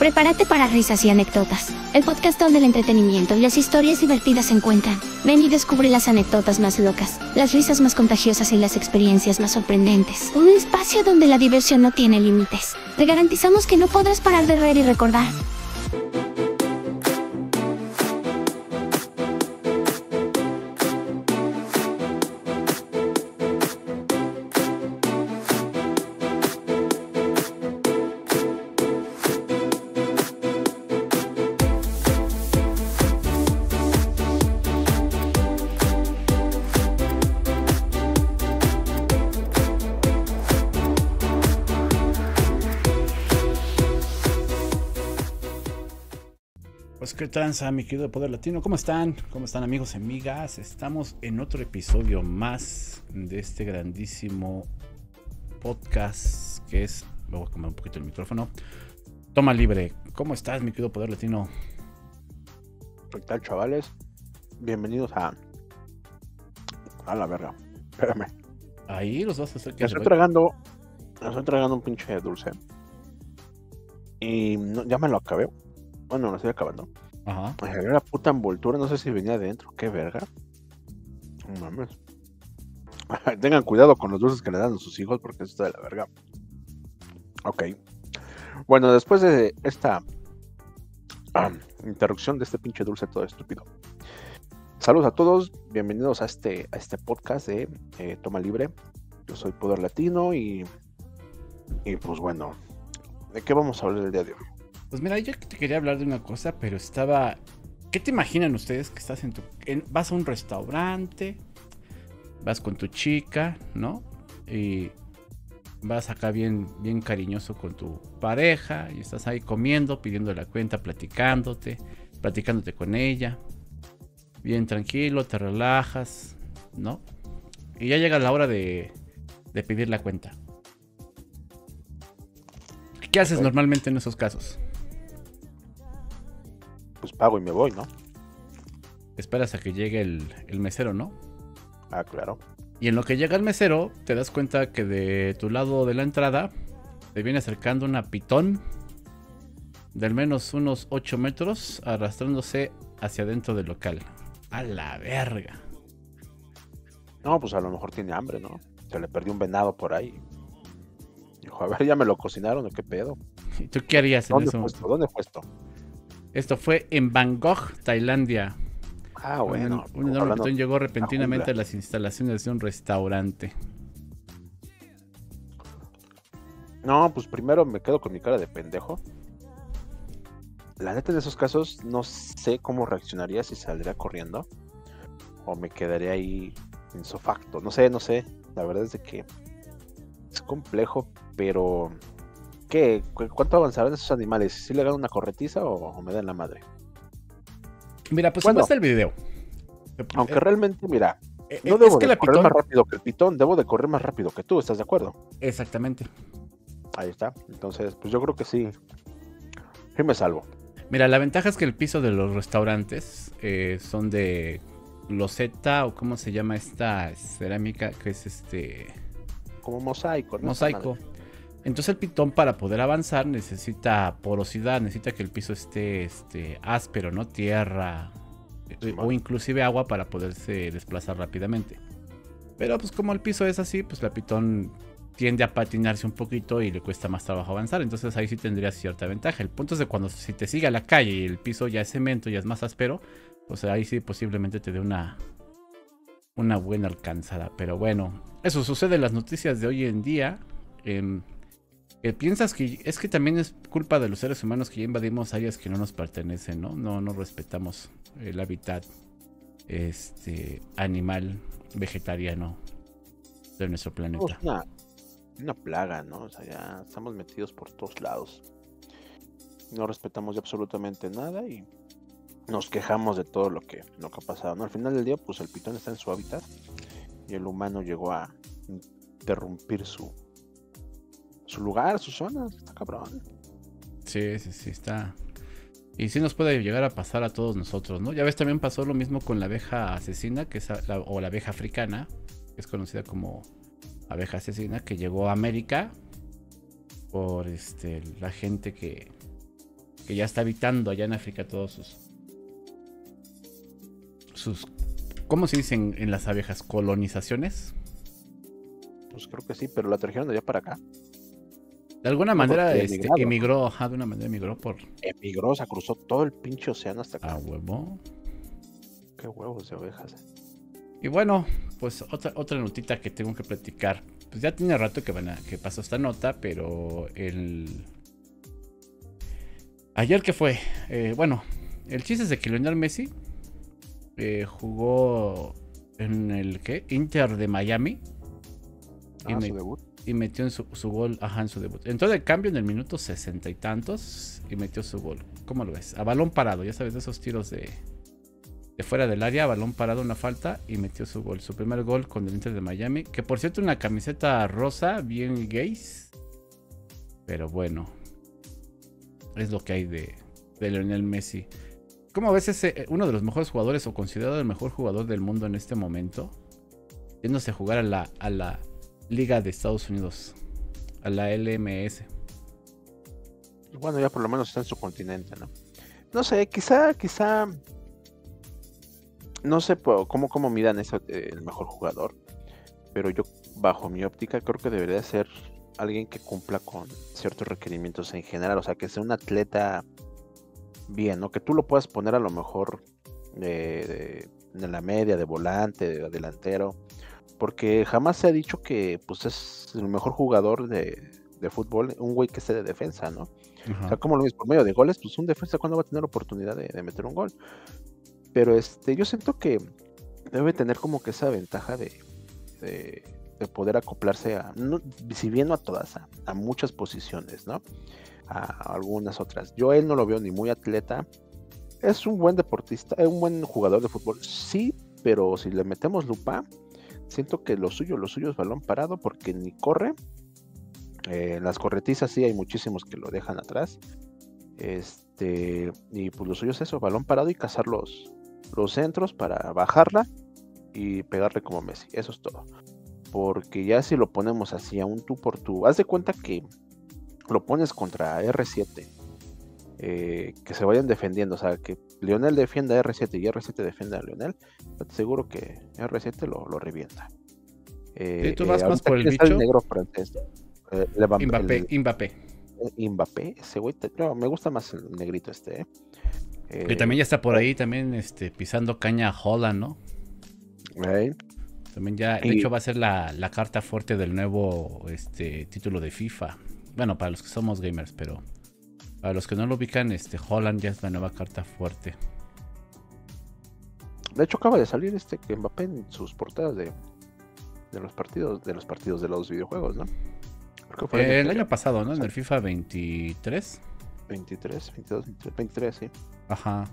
Prepárate para risas y anécdotas. El podcast donde el entretenimiento y las historias divertidas se encuentran. Ven y descubre las anécdotas más locas, las risas más contagiosas y las experiencias más sorprendentes. Un espacio donde la diversión no tiene límites. Te garantizamos que no podrás parar de reír y recordar. ¿Qué tranza, mi querido Poder Latino? ¿Cómo están? ¿Cómo están, amigos y amigas? Estamos en otro episodio más de este grandísimo podcast que es. Voy a comer un poquito el micrófono. Toma libre. ¿Cómo estás, mi querido Poder Latino? ¿Qué tal, chavales? Bienvenidos a. A la verga. Espérame. Ahí los vas a hacer que. Estoy tragando. Estoy tragando un pinche dulce. Y ya me lo acabé. Bueno, lo estoy acabando. Ajá. la puta envoltura, no sé si venía adentro. Qué verga. No mames. Tengan cuidado con los dulces que le dan a sus hijos porque eso está de la verga. Ok. Bueno, después de esta interrupción de este pinche dulce todo estúpido. Saludos a todos, bienvenidos a este, a este podcast de eh, Toma Libre. Yo soy Poder Latino y, y pues bueno, ¿de qué vamos a hablar el día de hoy? Pues mira, yo te quería hablar de una cosa, pero estaba. ¿Qué te imaginan ustedes que estás en tu. vas a un restaurante, vas con tu chica, ¿no? Y vas acá bien, bien cariñoso con tu pareja y estás ahí comiendo, pidiendo la cuenta, platicándote, platicándote con ella. Bien tranquilo, te relajas, ¿no? Y ya llega la hora de, de pedir la cuenta. ¿Qué haces normalmente en esos casos? Pues pago y me voy, ¿no? Esperas a que llegue el, mesero, ¿no? Ah, claro. Y en lo que llega el mesero, te das cuenta que de tu lado de la entrada te viene acercando una pitón de al menos unos 8 metros arrastrándose hacia adentro del local. A la verga. No, pues a lo mejor tiene hambre, ¿no? Se le perdió un venado por ahí. Dijo, a ver, ya me lo cocinaron, ¿o qué pedo? ¿Y tú qué harías en ¿Dónde Puesto? ¿Dónde fue esto? Esto fue en Bangkok, Tailandia. Ah, bueno. Un, enorme llegó repentinamente a las instalaciones de un restaurante. No, pues primero me quedo con mi cara de pendejo. La neta, en esos casos, no sé cómo reaccionaría si saldría corriendo. O me quedaría ahí insofacto. No sé, no sé. La verdad es de que es complejo, pero ¿Qué? ¿Cuánto avanzarán esos animales? ¿Si le dan una corretiza o, me dan la madre? Mira, pues bueno, está el video. Aunque eh, realmente, mira, eh, no eh, debo de correr más rápido que el pitón, debo de correr más rápido que tú, ¿estás de acuerdo? Exactamente. Ahí está. Entonces, pues yo creo que sí. Sí me salvo. Mira, la ventaja es que el piso de los restaurantes son de loseta o cómo se llama esta cerámica que es este como mosaico, ¿no? Mosaico. Entonces el pitón para poder avanzar necesita porosidad, necesita que el piso esté este, áspero, ¿no? Tierra eh, o inclusive agua para poderse desplazar rápidamente. Pero pues como el piso es así, pues la pitón tiende a patinarse un poquito y le cuesta más trabajo avanzar. Entonces ahí sí tendría cierta ventaja. El punto es de cuando si te sigue a la calle y el piso ya es cemento, ya es más áspero, pues ahí sí posiblemente te dé una, una buena alcanzada. Pero bueno, eso sucede en las noticias de hoy en día. Em, piensas que es que también es culpa de los seres humanos que ya invadimos áreas que no nos pertenecen, ¿no? No, no respetamos el hábitat este animal vegetariano de nuestro planeta. Una, una plaga, ¿no? O sea, ya estamos metidos por todos lados. No respetamos absolutamente nada y nos quejamos de todo lo que, lo que ha pasado, ¿no? Al final del día, pues el pitón está en su hábitat y el humano llegó a interrumpir su, su lugar, su zona. Está cabrón. Sí, sí, sí, está. Y sí nos puede llegar a pasar a todos nosotros, ¿no? Ya ves, también pasó lo mismo con la abeja asesina, que es la, o la abeja africana, que es conocida como abeja asesina, que llegó a América por este la gente que que ya está habitando allá en África todos sus. sus. ¿Cómo se dicen en las abejas? ¿Colonizaciones? Pues creo que sí, pero la trajeron de allá para acá. De alguna manera este, emigró, ajá, de una manera emigró por. Emigró, o sea, cruzó todo el pinche océano hasta acá. A huevo. Qué huevos de ovejas. eh. Y bueno, pues otra, otra notita que tengo que platicar. Pues ya tiene rato que, van a- que pasó esta nota, pero el. Ayer que fue, Eh, bueno, el chiste es de que Lionel Messi eh, jugó en el ¿qué? Inter de Miami y, Ah, me- su debut. Y metió en su, su gol, ajá, en su debut. Entró de cambio en el minuto sesenta y tantos y metió su gol. ¿Cómo lo ves? A balón parado, ya sabes, de esos tiros de, de fuera del área, balón parado, una falta y metió su gol. Su primer gol con el Inter de Miami, que por cierto una camiseta rosa, bien gays. Pero bueno, es lo que hay de, de Lionel Messi. ¿Cómo ves ese, uno de los mejores jugadores o considerado el mejor jugador del mundo en este momento? Yéndose a jugar a la, a la Liga de Estados Unidos, a la LMS. Bueno, ya por lo menos está en su continente, ¿no? No sé, quizá, quizá. No sé cómo, cómo miran eso, eh, el mejor jugador. Pero yo, bajo mi óptica, creo que debería ser alguien que cumpla con ciertos requerimientos en general. O sea, que sea un atleta bien, ¿no? Que tú lo puedas poner a lo mejor de, de- en la media, de volante, de delantero. Porque jamás se ha dicho que pues es el mejor jugador de, de fútbol, un güey que esté de defensa, ¿no? O sea, como lo mismo, por medio de goles, pues un defensa cuando va a tener oportunidad de, de meter un gol. Pero este, yo siento que debe tener como que esa ventaja de, de, de poder acoplarse a, no- si bien no a todas, a, a muchas posiciones, ¿no? A algunas otras. Yo a él no lo veo ni muy atleta. Es un buen deportista, es un buen jugador de fútbol, sí, pero si le metemos lupa, siento que lo suyo, lo suyo es balón parado porque ni corre. Eh, en las corretizas sí hay muchísimos que lo dejan atrás. Este, y pues lo suyo es eso, balón parado y cazar los, los centros para bajarla y pegarle como Messi. Eso es todo. Porque ya si lo ponemos así a un tú por tú, haz de cuenta que lo pones contra R7. Eh, que se vayan defendiendo, o sea, que Lionel defienda a R7 y R7 defienda a Lionel, seguro que R7 lo, lo revienta. Eh, tú vas más ahorita por el bicho. negro francés. Eh, Mbappé, el- Mbappé. eh, Mbappé, ese güey, te- no, me gusta más el negrito este, ¿eh? Que también ya está por ahí, también este, pisando caña a Holland, ¿no? Eh, También ya, de Y- hecho, va a ser la, la carta fuerte del nuevo este, título de FIFA. Bueno, para los que somos gamers, pero para los que no lo ubican, este Holland ya es la nueva carta fuerte. de hecho, acaba de salir este que Mbappé en sus portadas de, de los partidos, de los partidos de los videojuegos, ¿no? Fue Eh, el el año pasado, ¿no? En el FIFA 23. 23, 22, 23, 23, sí. Ajá.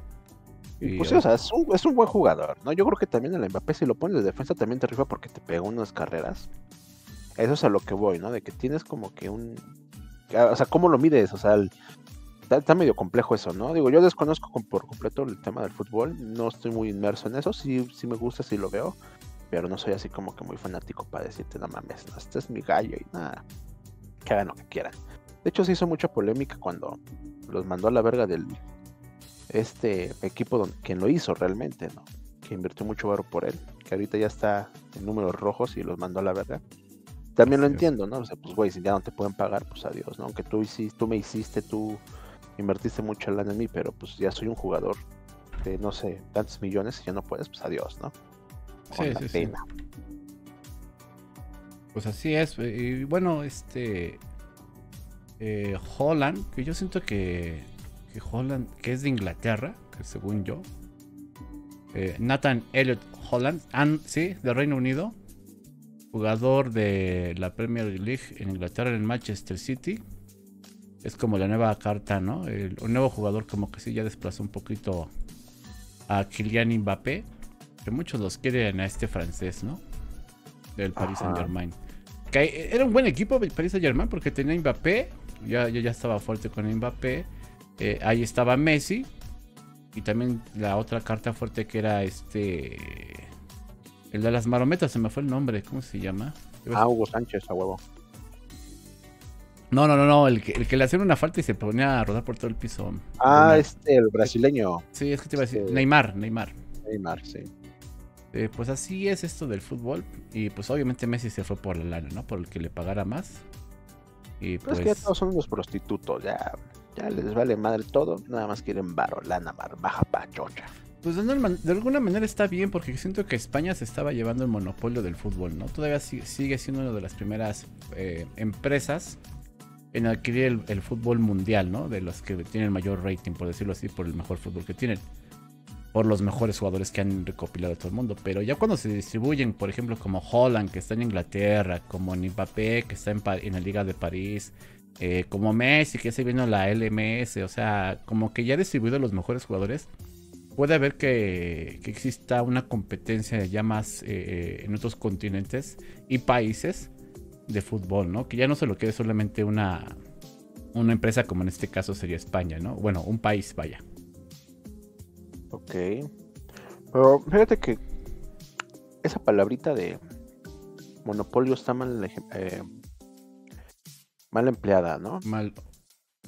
Y pues sí, o sea, es un, es un buen jugador, ¿no? Yo creo que también el Mbappé, si lo pones de defensa, también te rifa porque te pega unas carreras. Eso es a lo que voy, ¿no? De que tienes como que un. ah, O sea, ¿cómo lo mides? O sea, el- está, está medio complejo eso, ¿no? Digo, yo desconozco con- por completo el tema del fútbol, no estoy muy inmerso en eso, sí, sí me gusta, sí lo veo, pero no soy así como que muy fanático para decirte, no mames, no, este es mi gallo y nada, que hagan lo que quieran. De hecho, se hizo mucha polémica cuando los mandó a la verga del este equipo don- quien lo hizo realmente, ¿no? Que invirtió mucho barro por él, que ahorita ya está en números rojos y los mandó a la verga. También lo entiendo, ¿no? O sea, pues güey, si ya no te pueden pagar, pues adiós, ¿no? Aunque tú hiciste, tú me hiciste, tú invertiste mucha lana en mí, pero pues ya soy un jugador de no sé, tantos millones y ya no puedes, pues adiós, ¿no? Con Sí, la sí, sí. pena. Pues así es. eh, Y bueno, este. eh, Holland, que yo siento que. Que Holland, que es de Inglaterra, que según yo. eh, Nathan Elliot Holland, an- sí, de Reino Unido. Jugador de la Premier League en Inglaterra, en Manchester City. Es como la nueva carta, ¿no? El, un nuevo jugador, como que sí, ya desplazó un poquito a Kylian Mbappé. Que muchos los quieren a este francés, ¿no? Del Paris. Saint Germain. Que era un buen equipo el Paris Saint Germain porque tenía Mbappé. Ya, ya, ya estaba fuerte con Mbappé. Eh, ahí estaba Messi. Y también la otra carta fuerte que era este. El de las marometas, se me fue el nombre. ¿Cómo se llama? Ah, Hugo Sánchez, a huevo. No, no, no, no, el que, el que le hacían una falta y se ponía a rodar por todo el piso. Ah, Neymar. este, el brasileño. Sí, es que te iba a decir. Sí. Neymar, Neymar. Neymar, sí. Eh, pues así es esto del fútbol. Y pues obviamente Messi se fue por la lana, ¿no? Por el que le pagara más. Y Pero pues. es que ya todos son unos prostitutos, ya, ya les vale madre todo, nada más quieren varo, lana, baja pachocha. Pues de, alguna man- de alguna manera está bien porque siento que España se estaba llevando el monopolio del fútbol, ¿no? Todavía si- sigue siendo una de las primeras eh, empresas en adquirir el, el fútbol mundial, ¿no? De los que tienen mayor rating, por decirlo así, por el mejor fútbol que tienen. Por los mejores jugadores que han recopilado todo el mundo. Pero ya cuando se distribuyen, por ejemplo, como Holland, que está en Inglaterra, como Mbappé, que está en, la Liga de París, eh, como Messi, que se vino la LMS, o sea, como que ya ha distribuido los mejores jugadores puede haber que, que exista una competencia ya más eh, en otros continentes y países de fútbol, ¿no? Que ya no se lo quede solamente una, una empresa como en este caso sería España, ¿no? Bueno, un país, vaya. Ok. Pero fíjate que esa palabrita de monopolio está mal, eh, mal empleada, ¿no? Mal.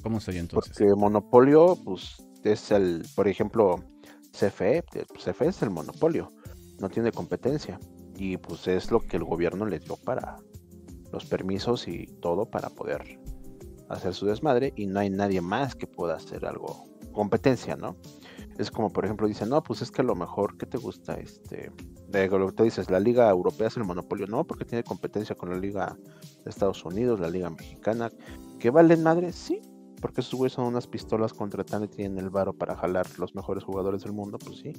¿Cómo sería entonces? Porque monopolio, pues, es el, por ejemplo, CFE, eh, pues, CFE es el monopolio, no tiene competencia. Y pues es lo que el gobierno le dio para los permisos y todo para poder hacer su desmadre y no hay nadie más que pueda hacer algo, competencia, ¿no? Es como, por ejemplo, dicen, no, pues es que a lo mejor, ¿qué te gusta? Este, de lo que te dices, la Liga Europea es el monopolio, no, porque tiene competencia con la Liga de Estados Unidos, la Liga Mexicana, que valen madre, sí, porque esos güeyes son unas pistolas contratando y tienen el varo para jalar los mejores jugadores del mundo, pues sí,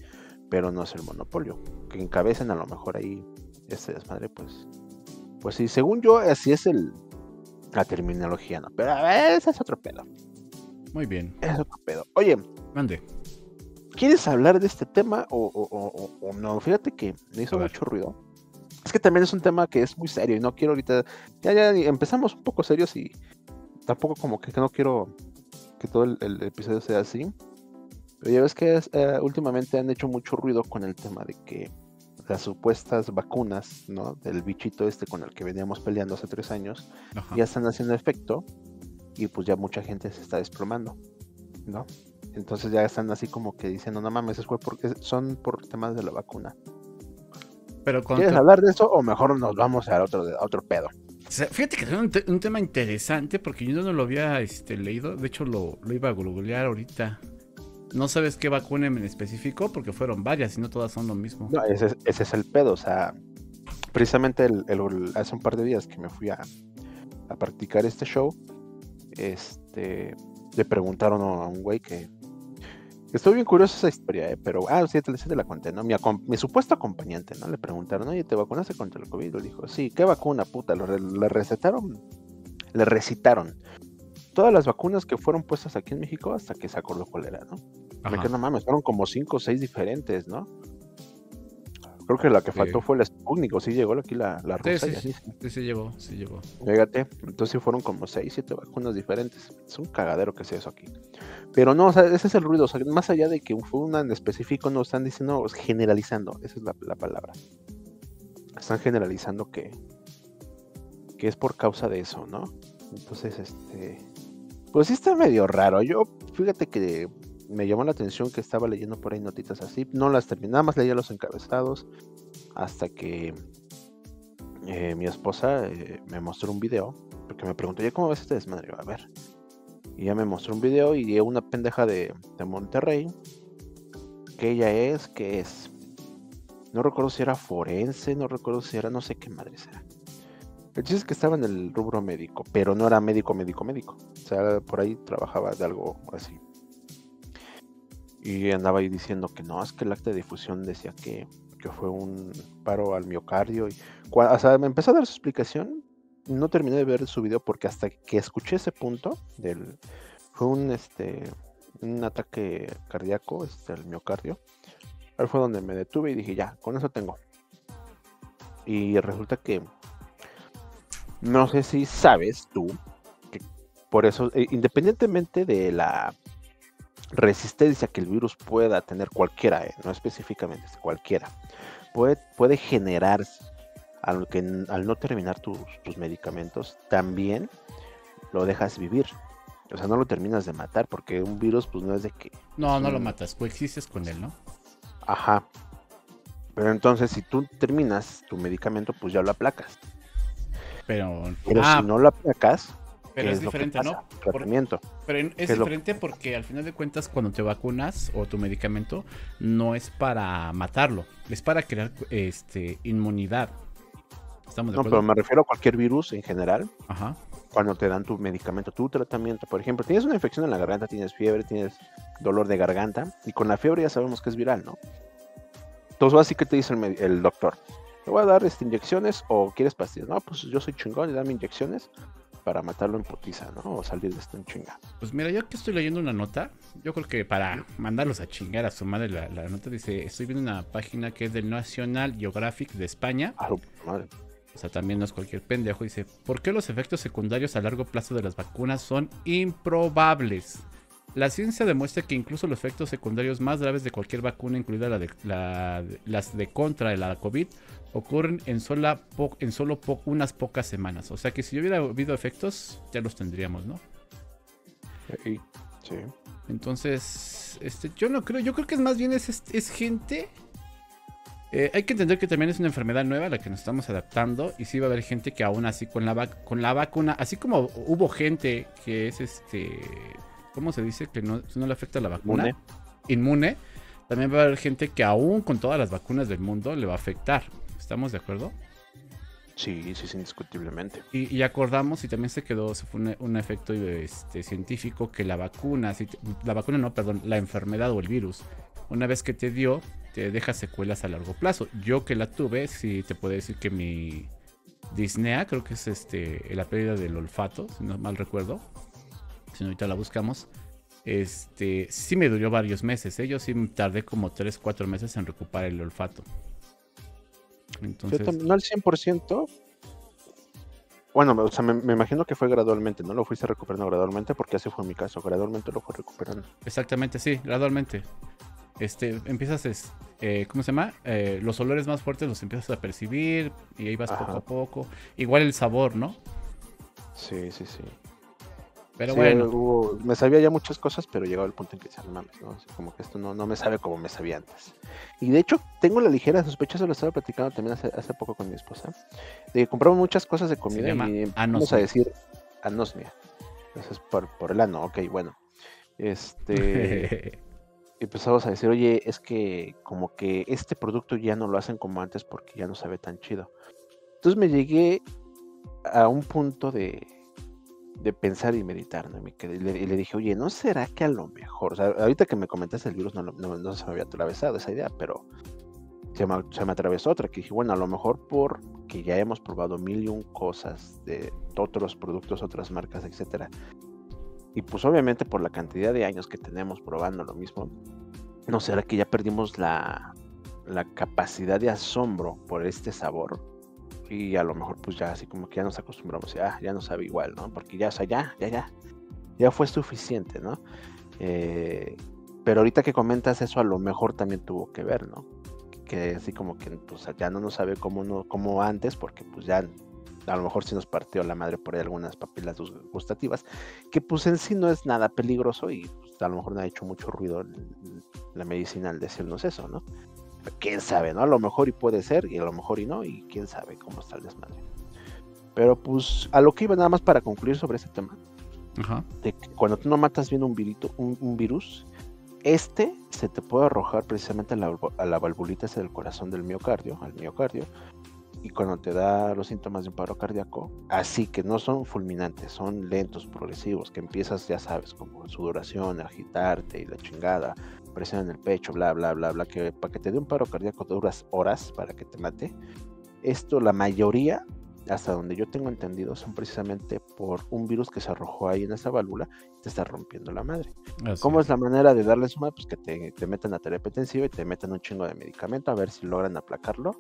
pero no es el monopolio. Que encabecen a lo mejor ahí este desmadre, pues. Pues sí, según yo, así es el la terminología, ¿no? Pero a ver, ese es otro pedo. Muy bien. Es otro pedo. Oye, Mande. ¿quieres hablar de este tema o, o- o- no? Fíjate que me hizo mucho ruido. Es que también es un tema que es muy serio y no quiero ahorita. Ya, ya empezamos un poco serios y tampoco como que no quiero que todo el, el episodio sea así. Pero ya ves que es, eh, últimamente han hecho mucho ruido con el tema de que las supuestas vacunas, ¿no? Del bichito este con el que veníamos peleando hace tres años, Ajá. ya están haciendo efecto y pues ya mucha gente se está desplomando, ¿no? Entonces ya están así como que diciendo, no mames, es porque son por temas de la vacuna. Pero con ¿Quieres hablar de eso o mejor nos vamos a otro, a otro pedo? O sea, fíjate que es un, te- un tema interesante porque yo no lo había este, leído. De hecho, lo, lo iba a googlear ahorita. No sabes qué vacuna en específico porque fueron varias y no todas son lo mismo. No, ese, es- el pedo, o sea, precisamente el- hace un par de días que me fui a, a practicar este show, este, le preguntaron a un güey que... Estoy bien curioso esa historia, eh, pero... Ah, sí, te, te la conté, ¿no? Mi, supuesto acompañante, ¿no? Le preguntaron, oye, ¿te vacunaste contra el COVID? Le dijo, sí, ¿qué vacuna, puta? Le recetaron, le recitaron todas las vacunas que fueron puestas aquí en México hasta que se acordó cuál era, ¿no? Me Ajá. quedé, no mames, fueron como cinco o seis diferentes, ¿no? Creo que la que Sí. faltó fue el Sputnik, o sí llegó aquí la, la Sí, sí, sí, sí, sí llegó, sí llegó. Fíjate, entonces sí fueron como seis, siete vacunas diferentes. Es un cagadero que sea eso aquí. Pero no, o sea, ese es el ruido. O sea, más allá de que fue una en específico, no están diciendo, generalizando, esa es la, la palabra. Están generalizando que, que es por causa de eso, ¿no? Entonces, este, pues sí está medio raro. Yo, fíjate que me llamó la atención que estaba leyendo por ahí notitas así. No las terminé, más leía los encabezados hasta que eh, mi esposa eh, me mostró un video, porque me preguntó, ¿ya cómo ves este desmadre? A ver. Y ya me mostró un video y una pendeja de, de Monterrey, que ella es, que es. No recuerdo si era forense, no recuerdo si era, no sé qué madre será. El chiste es que estaba en el rubro médico, pero no era médico, médico, médico. Sea, por ahí trabajaba de algo así. Y andaba ahí diciendo que no, es que el acta de difusión decía que, que fue un paro al miocardio. Y, o sea, me empezó a dar su explicación. No terminé de ver su video porque hasta que escuché ese punto del fue un este un ataque cardíaco, este al miocardio. Ahí fue donde me detuve y dije, ya, con eso tengo. Y resulta que no sé si sabes tú por eso, eh, independientemente de la resistencia que el virus pueda tener cualquiera, eh, no específicamente, cualquiera, puede, puede generarse al, que, al no terminar tus, tus medicamentos, también lo dejas vivir. O sea, no lo terminas de matar porque un virus pues no es de que... No, no lo Mm. matas, coexistes con él, ¿no? Ajá. Pero entonces si tú terminas tu medicamento pues ya lo aplacas. Pero, Pero ah, si no lo aplacas, pero ¿qué es diferente, pasa? ¿no? Tratamiento. pero es es lo- diferente porque al final de cuentas cuando te vacunas o tu medicamento no es para matarlo, es para crear este inmunidad. ¿Estamos de No, acuerdo? pero me refiero a cualquier virus en general. Ajá. cuando te dan tu medicamento, tu tratamiento. Por ejemplo, tienes una infección en la garganta, tienes fiebre, tienes dolor de garganta, y con la fiebre ya sabemos que es viral, ¿no? Entonces, así que te dice el doctor, te voy a dar este, inyecciones o quieres pastillas. No, pues yo soy chingón y dame inyecciones para matarlo en putiza, ¿no? O salir de esto en chinga. Pues mira, yo que estoy leyendo una nota, yo creo que para mandarlos a chingar a su madre, la, la nota dice, estoy viendo una página que es del National Geographic de España, Ah, madre. o sea, también no es cualquier pendejo, dice, ¿por qué los efectos secundarios a largo plazo de las vacunas son improbables? La ciencia demuestra que incluso los efectos secundarios más graves de cualquier vacuna, incluida la de, la- las de contra de la COVID, ocurren en, sola po- en solo po- unas pocas semanas. O sea que si hubiera habido efectos, ya los tendríamos, ¿no? Sí, sí. Entonces, este, yo no creo, yo creo que es más bien es, es- es gente. eh, hay que entender que también es una enfermedad nueva a la que nos estamos adaptando. Y sí va a haber gente que aún así con la, con la vacuna, así como hubo gente que es este. ¿Cómo se dice? Que no, no le afecta la vacuna. Inmune. Inmune. También va a haber gente que aún con todas las vacunas del mundo le va a afectar. ¿Estamos de acuerdo? Sí, sí, sí, indiscutiblemente. Y, y acordamos y también se quedó, se fue un, un efecto este, científico que la vacuna, si te- la vacuna no, perdón, la enfermedad o el virus, una vez que te dio, te deja secuelas a largo plazo. Yo que la tuve, sí te puedo decir que mi disnea, creo que es este, la pérdida del olfato, si no mal recuerdo, si no ahorita la buscamos, este, sí me duró varios meses, ¿eh? yo sí tardé como 3, 4 meses en recuperar el olfato. Entonces, no al 100%. Bueno, o sea, me, me imagino que fue gradualmente, ¿no? Lo fuiste recuperando gradualmente porque así fue mi caso. Gradualmente lo fue recuperando. Exactamente, sí, gradualmente. Este, empiezas, es- eh, ¿cómo se llama? Eh, los olores más fuertes los empiezas a percibir y ahí vas Ajá. poco a poco. Igual el sabor, ¿no? Sí, sí, sí. Pero Sí, bueno, hubo- me sabía ya muchas cosas, pero llegaba el punto en que decía, no mames, ¿no? Así como que esto no, no me sabe como me sabía antes. Y de hecho, tengo la ligera sospecha, eso lo estaba platicando también hace, hace poco con mi esposa, de que compramos muchas cosas de comida y empezamos anosmia. a decir anosmia. Entonces, por, por el ano, ok, bueno. Este, empezamos a decir, oye, es que como que este producto ya no lo hacen como antes porque ya no sabe tan chido. Entonces me llegué a un punto de, de pensar y meditar, ¿no? Y, le, y le dije, oye, ¿no será que a lo mejor, o sea, ahorita que me comentaste el virus no, no, no se me había atravesado esa idea, pero se me, se me atravesó otra, que dije, bueno, a lo mejor porque ya hemos probado mil y un cosas de otros productos, otras marcas, etcétera. Y pues obviamente por la cantidad de años que tenemos probando lo mismo, ¿no será que ya perdimos la, la capacidad de asombro por este sabor? Y a lo mejor pues ya así como que ya nos acostumbramos, ah, ya no sabe igual, ¿no? Porque ya, o ya, ya, ya, ya fue suficiente, ¿no? Eh, pero ahorita que comentas eso, a lo mejor también tuvo que ver, ¿no? Que así como que pues, ya no nos sabe como, no, como antes, porque pues ya a lo mejor sí nos partió la madre por ahí algunas papilas gus- gustativas, que pues en sí no es nada peligroso y pues, a lo mejor no ha hecho mucho ruido la medicina al decirnos eso, ¿no? Quién sabe, ¿no? A lo mejor y puede ser, y a lo mejor y no, y quién sabe cómo está el desmadre. Pero pues a lo que iba nada más para concluir sobre este tema, Ajá. de que cuando tú no matas bien un, virito, un, un virus, este se te puede arrojar precisamente a la, a la valvulita esa del corazón del miocardio, al miocardio, y cuando te da los síntomas de un paro cardíaco, así que no son fulminantes, son lentos, progresivos, que empiezas, ya sabes, como sudoración, agitarte y la chingada, presión en el pecho, bla, bla, bla, bla, que para que te dé un paro cardíaco duras horas para que te mate. Esto, la mayoría, hasta donde yo tengo entendido, son precisamente por un virus que se arrojó ahí en esa válvula y te está rompiendo la madre. así ¿Cómo es la manera de darle suma? Pues que te, te metan a terapia intensiva y te metan un chingo de medicamento a ver si logran aplacarlo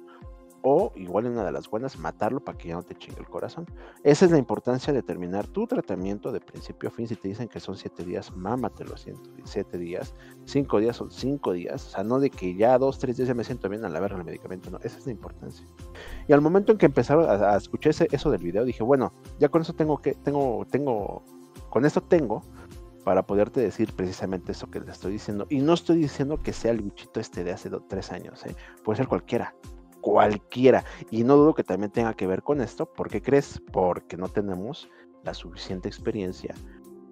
o igual en una de las buenas, matarlo para que ya no te chingue el corazón. Esa es la importancia de terminar tu tratamiento de principio a fin. Si te dicen que son siete días, mámatelo siete días, cinco días son cinco días, o sea, no de que ya dos, tres días ya me siento bien a la verga el medicamento, no, esa es la importancia. Y al momento en que empezaron a, escuchar eso del video, dije, bueno, ya con eso tengo que, tengo, tengo, con esto tengo para poderte decir precisamente eso que le estoy diciendo. Y no estoy diciendo que sea el bichito este de hace dos, tres años, ¿eh? puede ser cualquiera, cualquiera. Y no dudo que también tenga que ver con esto. ¿Por qué crees? Porque no tenemos la suficiente experiencia,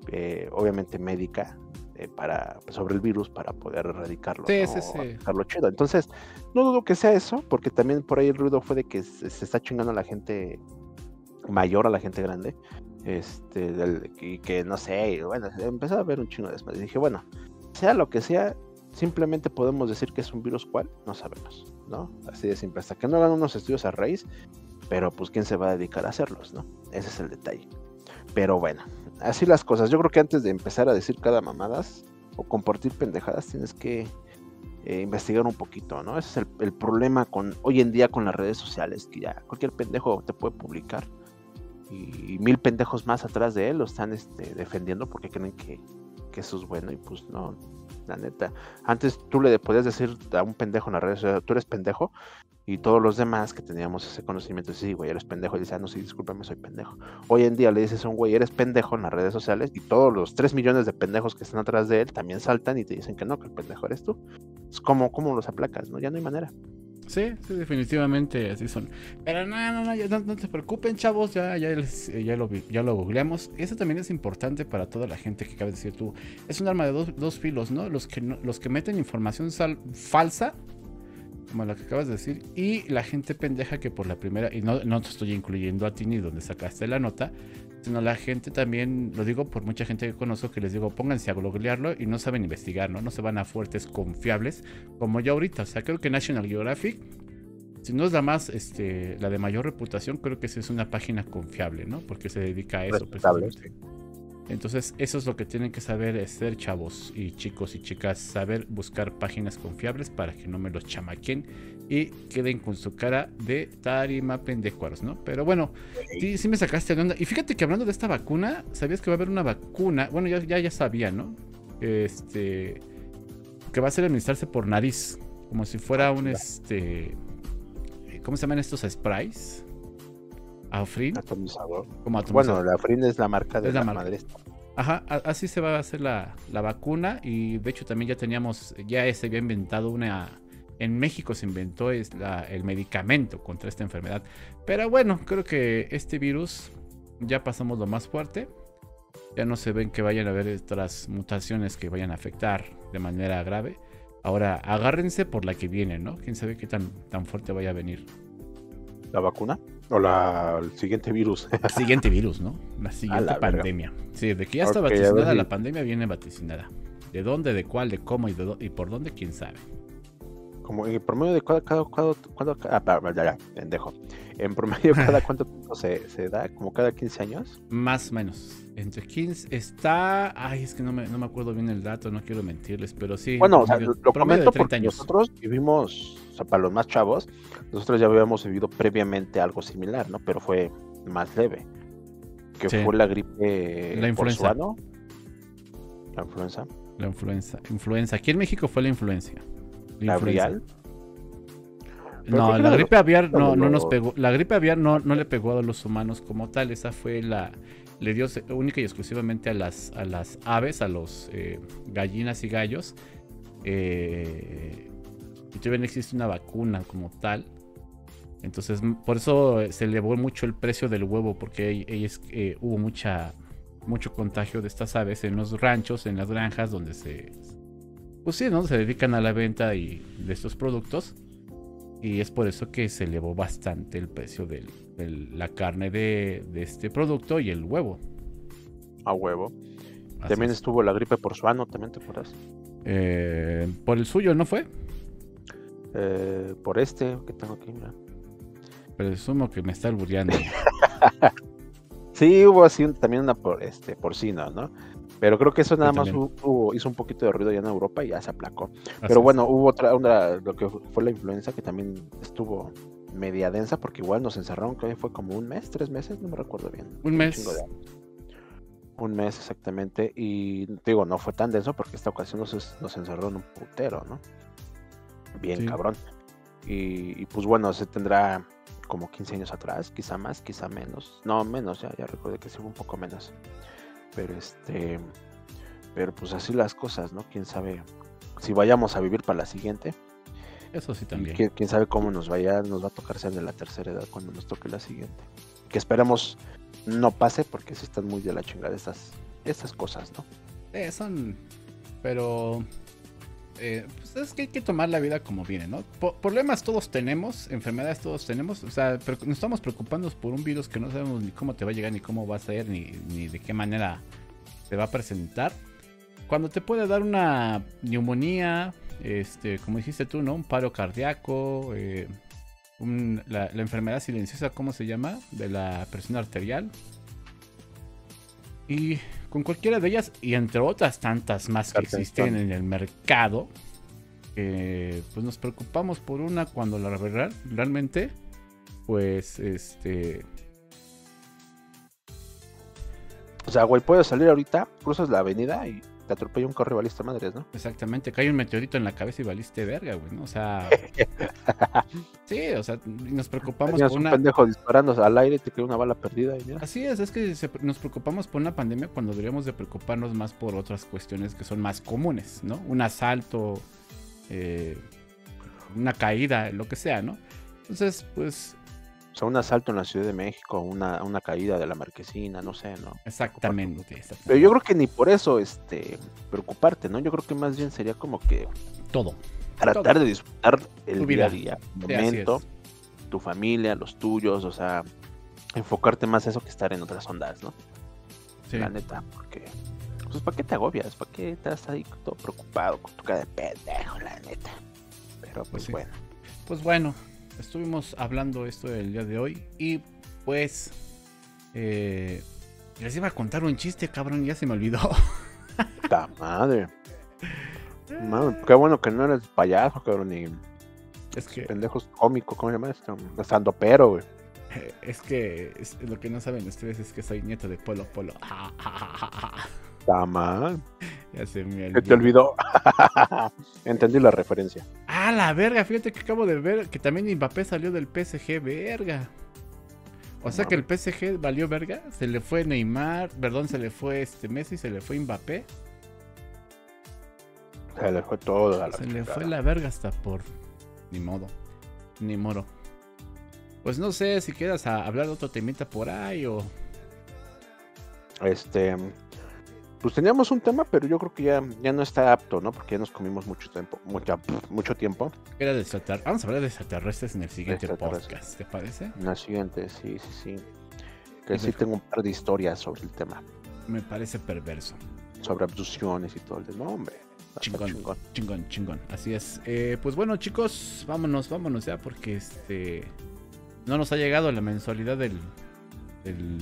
eh, obviamente médica, eh, para, sobre el virus para poder erradicarlo. Sí, sí, sí. chido. Entonces, no dudo que sea eso, porque también por ahí el ruido fue de que se, está chingando a la gente mayor, a la gente grande. Este, y que no sé, bueno, empezó a ver un chingo de. Y dije, bueno, sea lo que sea, simplemente podemos decir que es un virus cual, no sabemos, ¿no? Así de simple. Hasta que no hagan unos estudios a raíz, pero pues quién se va a dedicar a hacerlos, ¿no? Ese es el detalle. Pero bueno, así las cosas. Yo creo que antes de empezar a decir cada mamadas o compartir pendejadas, tienes que eh, investigar un poquito, ¿no? Ese es el, problema con hoy en día con las redes sociales, que ya cualquier pendejo te puede publicar y, mil pendejos más atrás de él lo están este, defendiendo porque creen que, que eso es bueno y pues no, la neta. Antes tú le podías decir a un pendejo en las redes sociales, tú eres pendejo, y todos los demás que teníamos ese conocimiento, sí, güey, eres pendejo, y dice, ah, no, sí, discúlpame, soy pendejo. Hoy en día le dices a un güey, eres pendejo en las redes sociales, y todos los 3 millones de pendejos que están atrás de él también saltan y te dicen que no, que el pendejo eres tú. Es como, como los aplacas, ¿no? Ya no hay manera. Sí, sí, definitivamente así son. Pero no, no, no, no, se preocupen, chavos, ya, ya, ya, lo, ya lo googleamos. Eso también es importante para toda la gente que acaba de decir tú. Es un arma de dos, dos filos, ¿no? Los que, los que meten información falsa, como la que acabas de decir, y la gente pendeja que por la primera, y no, no te estoy incluyendo a ti ni donde sacaste la nota, sino la gente también, lo digo por mucha gente que conozco que les digo, pónganse a googlearlo y no saben investigar, ¿no? No se van a fuertes confiables como yo ahorita. O sea, creo que National Geographic, si no es la más, este, la de mayor reputación, creo que es una página confiable, ¿no? Porque se dedica a eso. Entonces, eso es lo que tienen que saber ser chavos y chicos y chicas, saber buscar páginas confiables para que no me los chamaquen y queden con su cara de tarima pendecuaros, ¿no? Pero bueno, sí, sí me sacaste de onda. Y fíjate que hablando de esta vacuna, ¿sabías que va a haber una vacuna? Bueno, ya, ya, ya sabía, ¿no? Este. Que va a ser administrarse por nariz. Como si fuera un este. ¿Cómo se llaman estos sprays? Afrin. Atomizador. Como Bueno, la Afrin es la marca de la, madre. Ajá, así se va a hacer la, la, vacuna. Y de hecho, también ya teníamos. Ya se había inventado una en México se inventó es el medicamento contra esta enfermedad. Pero bueno, creo que este virus ya pasamos lo más fuerte. Ya no se ven que vayan a haber otras mutaciones que vayan a afectar de manera grave. Ahora agárrense por la que viene, ¿no? Quién sabe qué tan, tan fuerte vaya a venir. ¿La vacuna? ¿O la, el siguiente virus? El siguiente virus, ¿no? La siguiente pandemia. Sí, de que ya está vaticinada la pandemia, viene vaticinada. ¿De dónde, de cuál, de cómo y, de, y por dónde? ¿Quién sabe? Como en promedio de cada, cada, cada, ah, ya, ya, pendejo. En promedio cada cuánto tiempo se, se, da, como cada 15 años. Más o menos. Entre 15 está, ay, es que no me, no me acuerdo bien el dato, no quiero mentirles, pero sí. Bueno, o sea, lo, comento porque nosotros vivimos, o sea, para los más chavos, nosotros ya habíamos vivido previamente algo similar, ¿no? Pero fue más leve. Que fue la gripe la influenza. La influenza. La influenza. Influenza. Aquí en México fue la influencia. ¿La aviar? No, la gripe aviar no, no nos pegó. La gripe aviar no, no le pegó a los humanos como tal. Esa fue la. Le dio única y exclusivamente a las, a las aves, a los eh, gallinas y gallos. Eh, y todavía no existe una vacuna como tal. Entonces, por eso se elevó mucho el precio del huevo, porque eh, hubo mucha, mucho contagio de estas aves en los ranchos, en las granjas, donde se, pues sí, ¿no? Se dedican a la venta y, de estos productos. Y es por eso que se elevó bastante el precio de la carne de, este producto y el huevo. A huevo. también estuvo la gripe por suano, ¿también te acuerdas? Eh, por el suyo, ¿no fue? Eh, por este que tengo aquí, mira. Presumo que me está albureando. sí, hubo así también una por este porcina, ¿no? Pero creo que eso nada más hizo un poquito de ruido ya en Europa y ya se aplacó. Pero bueno, hubo otra, onda, lo que fue la influenza que también estuvo media densa, porque igual nos encerraron, que fue como un mes, tres meses, no me recuerdo bien. Un mes. Un mes exactamente. Y digo, no fue tan denso porque esta ocasión nos, nos encerró en un putero, ¿no? Bien cabrón. Y, pues bueno, se tendrá como 15 años atrás, quizá más, quizá menos. No, menos, ya, ya recuerdo que sí fue un poco menos. Pero este. Pero pues así las cosas, ¿no? Quién sabe si vayamos a vivir para la siguiente. Eso sí también. ¿Quién, sabe cómo nos vaya, nos va a tocar ser de la tercera edad cuando nos toque la siguiente. Que esperemos no pase porque sí están muy de la chingada estas, estas cosas, ¿no? Eh, son. Pero. Eh, pues es que hay que tomar la vida como viene, ¿no? problemas todos tenemos, enfermedades todos tenemos, o sea, pero nos estamos preocupando por un virus que no sabemos ni cómo te va a llegar, ni cómo va a ser, ni, ni de qué manera se va a presentar. Cuando te puede dar una neumonía, este, como dijiste tú, ¿no? Un paro cardíaco, eh, la, enfermedad silenciosa, ¿cómo se llama? De la presión arterial. Y con cualquiera de ellas, y entre otras tantas más que existen en el mercado, pues nos preocupamos por una cuando la verdad realmente, pues, este... O sea, güey, puedes salir ahorita, cruzas la avenida y te atropella un carro y valiste madres, ¿no? Exactamente, cae un meteorito en la cabeza y valiste verga, güey, ¿no? O sea. sí, o sea, nos preocupamos por una. un pendejo disparando al aire y te quedó una bala perdida. Y mira. Así es, es que nos preocupamos por una pandemia cuando deberíamos de preocuparnos más por otras cuestiones que son más comunes, ¿no? Un asalto, eh, una caída, lo que sea, ¿no? Entonces, pues sea, un asalto en la Ciudad de México, una, una caída de la marquesina, no sé, ¿no? Exactamente, Pero yo creo que ni por eso este, preocuparte, ¿no? Yo creo que más bien sería como que... Todo. Tratar de disfrutar el día a día, el momento, tu familia, los tuyos, o sea, enfocarte más en eso que estar en otras ondas, ¿no? Sí. La neta, porque... Pues, ¿para qué te agobias? ¿Para qué estás ahí todo preocupado con tu cara de pendejo, la neta? Pero pues, pues bueno. Pues bueno, estuvimos hablando esto el día de hoy y pues eh, les iba a contar un chiste, cabrón, ya se me olvidó. ¡Ta madre! qué bueno que no eres payaso, cabrón, ni es que pendejos cómico, ¿cómo se llama esto? Estando pero, güey. Es que lo que no saben ustedes es que soy nieto de Polo Polo. mal. Ya se me olvidó. te olvidó? Entendí la referencia. Ah, la verga, fíjate que acabo de ver que también Mbappé salió del PSG, verga. O sea que el PSG valió verga, se le fue Neymar, perdón, se le fue este Messi, se le fue Mbappé. Se le fue todo a la Se le fue la verga hasta por ni modo, ni moro. Pues no sé si quieras hablar de otro temita por ahí o este pues teníamos un tema, pero yo creo que ya, ya no está apto, ¿no? Porque ya nos comimos mucho tiempo, mucho, mucho tiempo. Era de Vamos a hablar de extraterrestres en el siguiente podcast, ¿te parece? En el siguiente, sí, sí, sí. Que sí tengo un par de historias sobre el tema. Me parece perverso. Sobre abducciones y todo el nombre. Chingón, chingón, chingón, chingón. Así es. Eh, pues bueno, chicos, vámonos, vámonos ya, porque este no nos ha llegado la mensualidad del, del,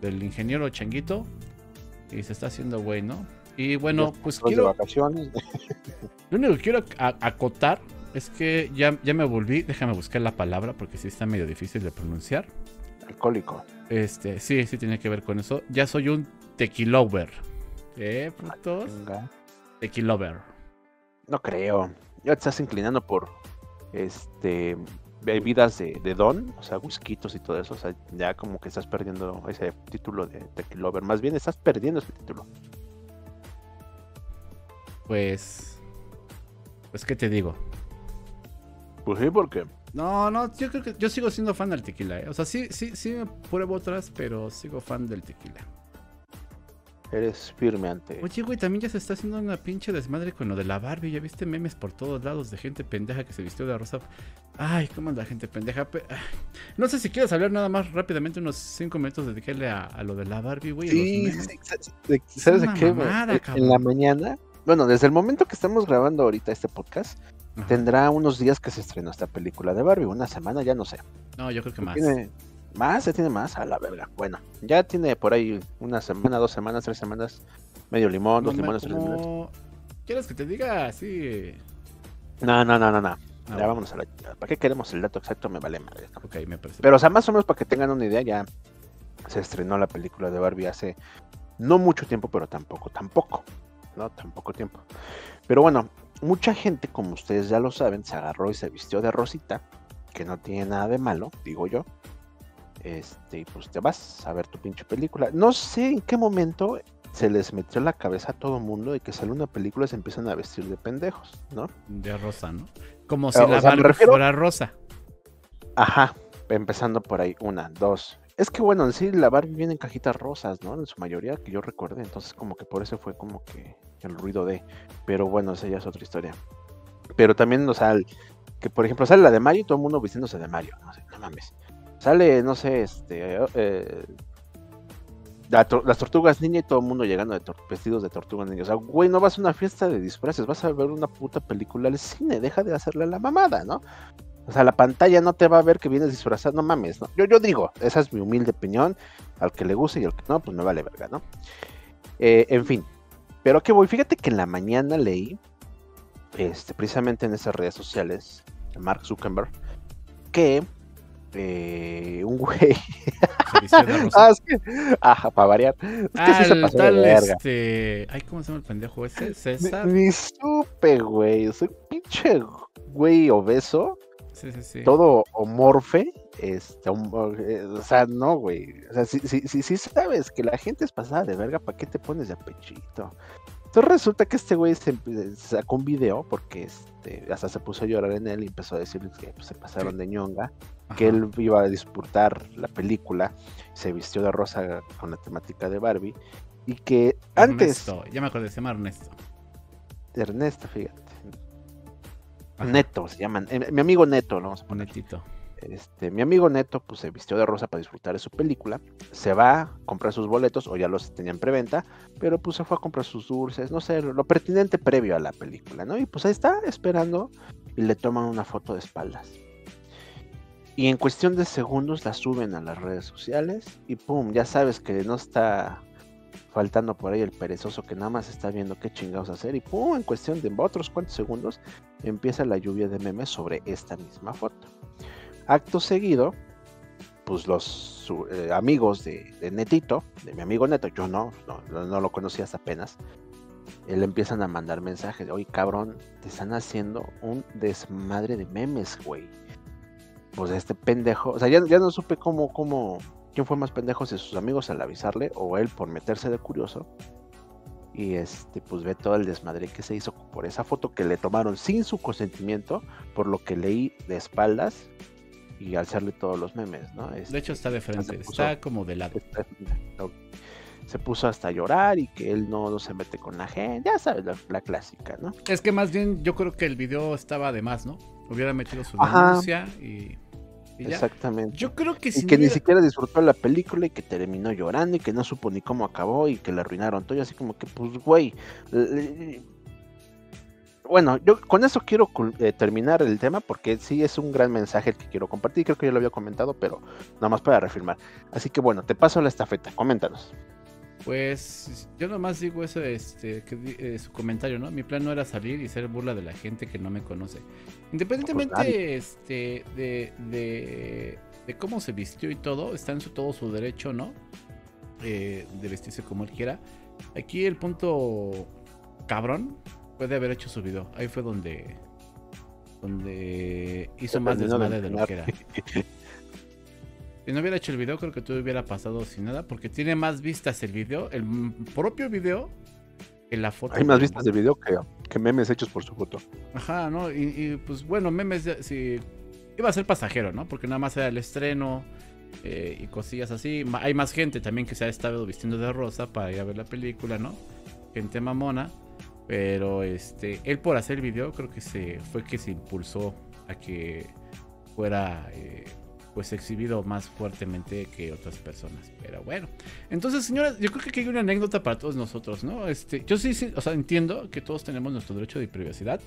del ingeniero Changuito y se está haciendo güey, ¿no? Y bueno, pues quiero. vacaciones. Lo único que quiero acotar es que ya, ya me volví. Déjame buscar la palabra porque sí está medio difícil de pronunciar. Alcohólico. Este, sí, sí tiene que ver con eso. Ya soy un tequilover. ¿Eh, putos? Tequilover. No creo. Ya te estás inclinando por este bebidas de, de don, o sea, whiskitos y todo eso, o sea, ya como que estás perdiendo ese título de Tequilover. Más bien estás perdiendo ese título. Pues. Pues, ¿qué te digo? Pues sí, porque. No, no, yo creo que yo sigo siendo fan del tequila, ¿eh? O sea, sí, sí, sí me pruebo otras, pero sigo fan del tequila. Eres firme ante. Oye, güey, también ya se está haciendo una pinche desmadre con lo de la Barbie. Ya viste memes por todos lados de gente pendeja que se vistió de rosa. Ay, ¿cómo anda gente pendeja? No sé si quieres hablar nada más rápidamente, unos 5 minutos, dedicarle a, a, lo de la Barbie, güey. Sí, ¿sabes de qué? Eh, en la mañana, bueno, desde el momento que estamos grabando ahorita este podcast, tendrá unos días que se estrenó esta película de Barbie. Una semana, ya no sé. No, yo creo que más. Más, se tiene más, a la verga. Bueno, ya tiene por ahí una semana, dos semanas, tres semanas, medio limón, dos limones, tres limones. ¿Quieres que te diga así? No, no, no, no, no. Ya ah, vámonos a la. ¿Para qué queremos el dato exacto? Me vale madre. Me. Pero, o sea, más o menos para que tengan una idea, ya se estrenó la película de Barbie hace no mucho tiempo, pero tampoco, tampoco. No, tampoco tiempo. Pero bueno, mucha gente, como ustedes ya lo saben, se agarró y se vistió de rosita, que no tiene nada de malo, digo yo. Este, y pues te vas a ver tu pinche película. No sé en qué momento se les metió en la cabeza a todo mundo de que sale una película y se empiezan a vestir de pendejos, ¿no? De rosa, ¿no? Como si la Barbie fuera rosa. Ajá, empezando por ahí, una, dos. Es que bueno, en sí la Barbie viene en cajitas rosas, ¿no? En su mayoría, que yo recuerde, entonces como que por eso fue como que el ruido de... Pero bueno, esa ya es otra historia. Pero también, o sea, que por ejemplo sale la de Mario y todo el mundo vistiéndose de Mario, no sé, no mames. Sale, no sé, este... Eh, las tortugas niña y todo el mundo llegando de vestidos de tortugas niña. O sea, güey, no vas a una fiesta de disfraces, vas a ver una puta película al cine, deja de hacerle la mamada, ¿no? O sea, la pantalla no te va a ver que vienes disfrazado, no mames, ¿no? Yo, yo digo, esa es mi humilde opinión, al que le guste y al que no, pues me vale verga, ¿no? Eh, en fin, pero que voy, fíjate que en la mañana leí, este, precisamente en esas redes sociales, de Mark Zuckerberg, que eh, un güey. ah, ajá, para variar. Es que sí se pasó tal, de verga. Este... Ay, ¿cómo se llama el pendejo ese? César. Ni, ni supe, güey. Soy pinche güey obeso. Sí, sí, sí. Todo homorfe. Este, eh, o sea, no, güey. O sea, si, si, si, sabes que la gente es pasada de verga, ¿para qué te pones de apechito? Entonces resulta que este güey se, sacó un video porque este, hasta se puso a llorar en él y empezó a decirles que pues, se pasaron de ñonga, que él iba a disputar la película, se vistió de rosa con la temática de Barbie y que antes... ya me acordé, se llama Ernesto. Ernesto, fíjate. Neto se llaman, eh, mi amigo Neto, ¿no? Vamos a Netito. Este, mi amigo Neto pues se vistió de rosa para disfrutar de su película, se va a comprar sus boletos o ya los tenían preventa, pero pues se fue a comprar sus dulces, no sé, lo pertinente previo a la película, ¿no? Y pues ahí está esperando y le toman una foto de espaldas. Y en cuestión de segundos la suben a las redes sociales y pum, ya sabes que no está faltando por ahí el perezoso que nada más está viendo qué chingados hacer y pum, en cuestión de otros cuantos segundos empieza la lluvia de memes sobre esta misma foto. Acto seguido, pues los eh, amigos de, Netito, de mi amigo Neto, yo no, no, lo conocía hasta apenas, le empiezan a mandar mensajes oye cabrón, te están haciendo un desmadre de memes, güey. Pues este pendejo, o sea, ya, ya no supe cómo, cómo, quién fue más pendejo, si sus amigos al avisarle o él por meterse de curioso. Y este, pues ve todo el desmadre que se hizo por esa foto que le tomaron sin su consentimiento, por lo que leí de espaldas, y hacerle todos los memes, ¿no? de hecho está de frente, está como de lado. Se puso hasta a llorar y que él no, se mete con la gente, ya sabes, la, clásica, ¿no? Es que más bien yo creo que el video estaba de más, ¿no? Hubiera metido su denuncia y, Exactamente. Yo creo que Y que ni siquiera disfrutó la película y que terminó llorando y que no supo ni cómo acabó y que le arruinaron todo. Y así como que, pues, güey, bueno, yo con eso quiero eh, terminar el tema porque sí es un gran mensaje el que quiero compartir. Creo que ya lo había comentado, pero nada más para reafirmar. Así que bueno, te paso la estafeta. Coméntanos. Pues yo nomás digo eso, este, que, eh, su comentario, ¿no? Mi plan no era salir y ser burla de la gente que no me conoce. Independientemente pues este, de, de, cómo se vistió y todo, está en su, todo su derecho, ¿no? Eh, de vestirse como él quiera. Aquí el punto cabrón puede haber hecho su video. Ahí fue donde donde hizo más desmadre de lo que era. Si no hubiera hecho el video, creo que todo hubiera pasado sin nada, porque tiene más vistas el video, el propio video, que la foto. Hay más vistas del video que, que, memes hechos por su foto. Ajá, ¿no? Y, pues bueno, memes, si iba a ser pasajero, ¿no? Porque nada más era el estreno eh, y cosillas así. Hay más gente también que se ha estado vistiendo de rosa para ir a ver la película, ¿no? Gente mamona. Pero este, él por hacer el video creo que se fue que se impulsó a que fuera eh, pues exhibido más fuertemente que otras personas. Pero bueno, entonces señoras, yo creo que aquí hay una anécdota para todos nosotros, ¿no? Este, yo sí, sí, o sea, entiendo que todos tenemos nuestro derecho de privacidad.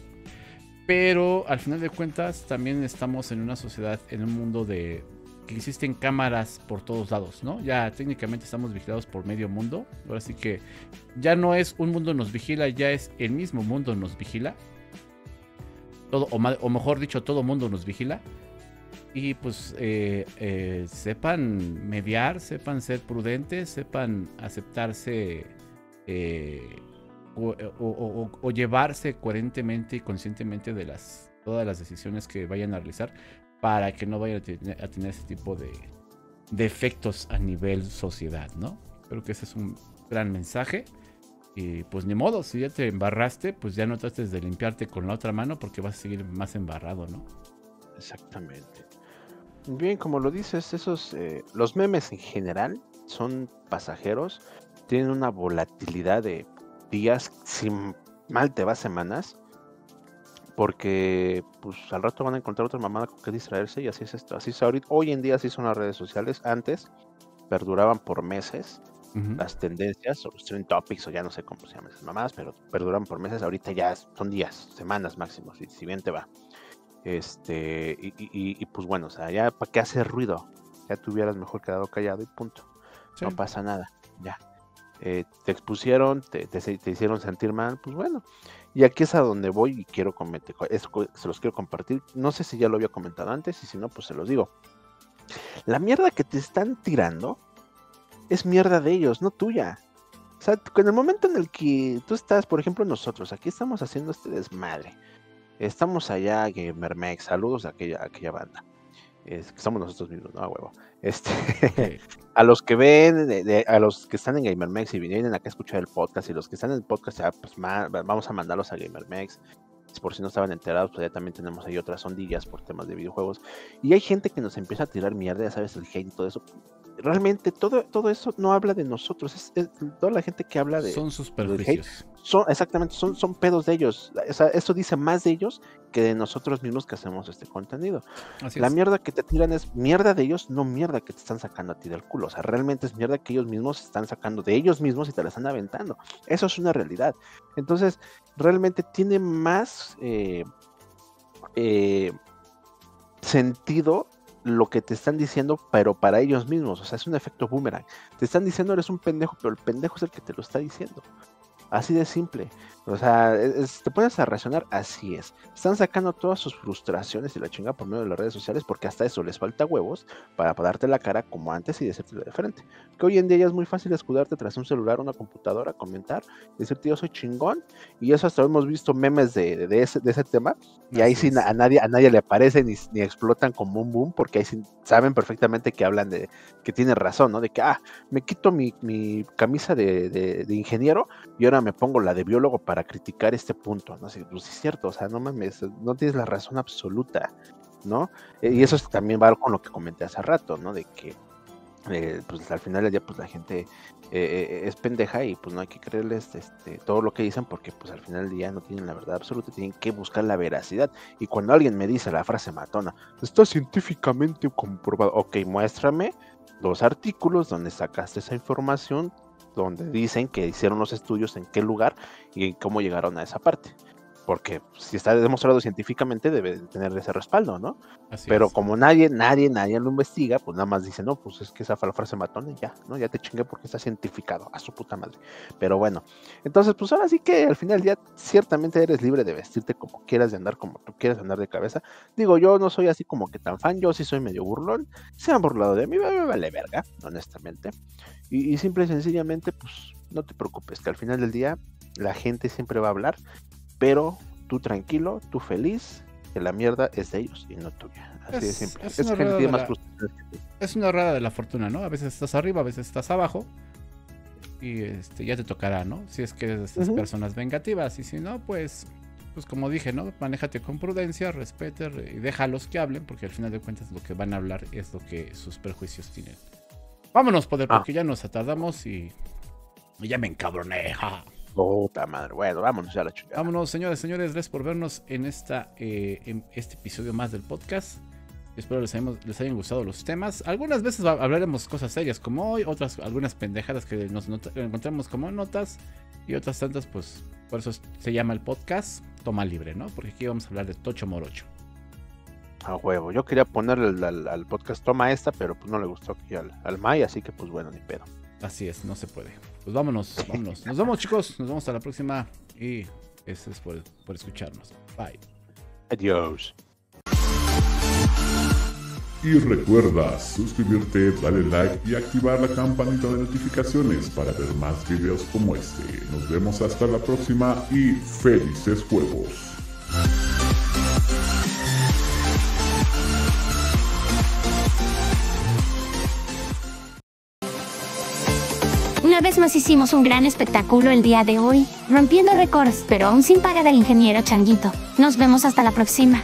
Pero al final de cuentas también estamos en una sociedad, en un mundo de, que existen cámaras por todos lados, ¿no? Ya técnicamente estamos vigilados por medio mundo. Ahora sí que ya no es un mundo nos vigila, ya es el mismo mundo nos vigila. todo, o, mejor dicho, todo mundo nos vigila. Y pues eh, eh, sepan mediar, sepan ser prudentes, sepan aceptarse eh, o, llevarse coherentemente y conscientemente de las todas las decisiones que vayan a realizar para que no vayan a tener, ese tipo de, de efectos a nivel sociedad, ¿no? Creo que ese es un gran mensaje. Y pues ni modo, si ya te embarraste, pues ya no trates de limpiarte con la otra mano porque vas a seguir más embarrado, ¿no? Exactamente. Bien, como lo dices, esos, eh, los memes en general son pasajeros, tienen una volatilidad de días, sin mal te va semanas, porque pues al rato van a encontrar otra mamada con que distraerse y así es esto. Así es ahorita, hoy en día así son las redes sociales, antes perduraban por meses las tendencias o los trend topics o ya no sé cómo se llaman esas mamadas, pero perduran por meses, ahorita ya son días, semanas máximo, si, si bien te va. Este, y, pues bueno, o sea, ya para qué hacer ruido, ya te hubieras mejor quedado callado y punto. No pasa nada, ya. Eh, te expusieron, te, te, hicieron sentir mal, pues bueno. Y aquí es a donde voy y quiero comentar, se los quiero compartir. No sé si ya lo había comentado antes y si no, pues se los digo. La mierda que te están tirando es mierda de ellos, no tuya. O sea, en el momento en el que tú estás, por ejemplo, nosotros, aquí estamos haciendo este desmadre. Estamos allá, GamerMex, saludos a aquella, aquella banda. Es, que somos nosotros mismos, ¿no? A huevo. Este, a los que ven, a los que están en GamerMex y vienen acá a escuchar el podcast, y los que están en el podcast, ya, pues vamos a mandarlos a GamerMex. Por si no estaban enterados, pues ya también tenemos ahí otras ondillas por temas de videojuegos. Y hay gente que nos empieza a tirar mierda, ya sabes, el hate y todo eso realmente todo, todo eso no habla de nosotros, es, toda la gente que habla de... Son sus perjuicios. Son, exactamente, son, son pedos de ellos. O sea, eso dice más de ellos que de nosotros mismos que hacemos este contenido. la mierda que te tiran es mierda de ellos, no mierda que te están sacando a ti del culo. O sea, realmente es mierda que ellos mismos están sacando de ellos mismos y te la están aventando. Eso es una realidad. Entonces, realmente tiene más eh, eh, sentido lo que te están diciendo, pero para ellos mismos. O sea, es un efecto boomerang. Te están diciendo eres un pendejo, pero el pendejo es el que te lo está diciendo. Así de simple. O sea, te pones a razonar, así es. Están sacando todas sus frustraciones y la chinga por medio de las redes sociales porque hasta eso les falta huevos para, darte la cara como antes y decirte de frente. Que hoy en día ya es muy fácil escudarte tras un celular, una computadora, comentar, decirte yo soy chingón. Y eso hasta hemos visto memes de, de, ese, de ese, tema. Y ahí sí a nadie, a nadie le aparece ni, ni, explotan como un boom porque ahí sí saben perfectamente que hablan de que tiene razón, ¿no? De que, ah, me quito mi, mi camisa de, de ingeniero y ahora me pongo la de biólogo para criticar este punto, ¿no? sé, pues es cierto, o sea, no mames, no tienes la razón absoluta, ¿no? Eh, y eso también va con lo que comenté hace rato, ¿no? De que, eh, pues al final del día, pues la gente eh, es pendeja y pues no hay que creerles este, todo lo que dicen porque pues al final del día no tienen la verdad absoluta, tienen que buscar la veracidad. Y cuando alguien me dice la frase matona, está científicamente comprobado, ok, muéstrame los artículos donde sacaste esa información donde dicen que hicieron los estudios en qué lugar y cómo llegaron a esa parte. Porque si está demostrado científicamente debe tener ese respaldo, ¿no? Pero como nadie, nadie, nadie lo investiga, pues nada más dice, no, pues es que esa frase matona y ya, ¿no? Ya te chingué porque está cientificado, a su puta madre. Pero bueno, entonces pues ahora sí que al final ya ciertamente eres libre de vestirte como quieras, de andar como tú quieras, de andar de cabeza. Digo, yo no soy así como que tan fan, yo sí soy medio burlón. Se han burlado de mí, me vale verga, honestamente. Y, simple y sencillamente, pues no te preocupes, que al final del día la gente siempre va a hablar, pero tú tranquilo, tú feliz, que la mierda es de ellos y no tuya. Así de simple. Es, una rueda de la, es una rueda de la fortuna, ¿no? A veces estás arriba, a veces estás abajo. Y este, ya te tocará, ¿no? Si es que eres de estas personas vengativas. Y si no, pues, pues como dije, ¿no? Manéjate con prudencia, respete y déjalos que hablen, porque al final de cuentas lo que van a hablar es lo que sus perjuicios tienen. Vámonos, poder, porque ah. ya nos atardamos y, ya me encabroné. Puta madre. Bueno, vámonos ya la chingada. Vámonos, señores, señores. Gracias por vernos en, esta, eh, en este episodio más del podcast. Espero les, les hayan gustado los temas. Algunas veces hablaremos cosas serias como hoy, otras algunas pendejadas que nos encontramos como notas y otras tantas, pues por eso se llama el podcast Toma Libre, ¿no? Porque aquí vamos a hablar de Tocho Morocho. A huevo. Yo quería ponerle al, podcast toma esta, pero pues no le gustó aquí al, al May, así que pues bueno, ni pedo. Así es, no se puede. Pues vámonos, vámonos. Nos vemos chicos, nos vemos hasta la próxima y eso es por, por escucharnos. Bye. Adiós. Y recuerda suscribirte, darle like y activar la campanita de notificaciones para ver más videos como este. Nos vemos hasta la próxima y felices juegos. Una vez más hicimos un gran espectáculo el día de hoy, rompiendo récords, pero aún sin pagar al ingeniero Changuito. Nos vemos hasta la próxima.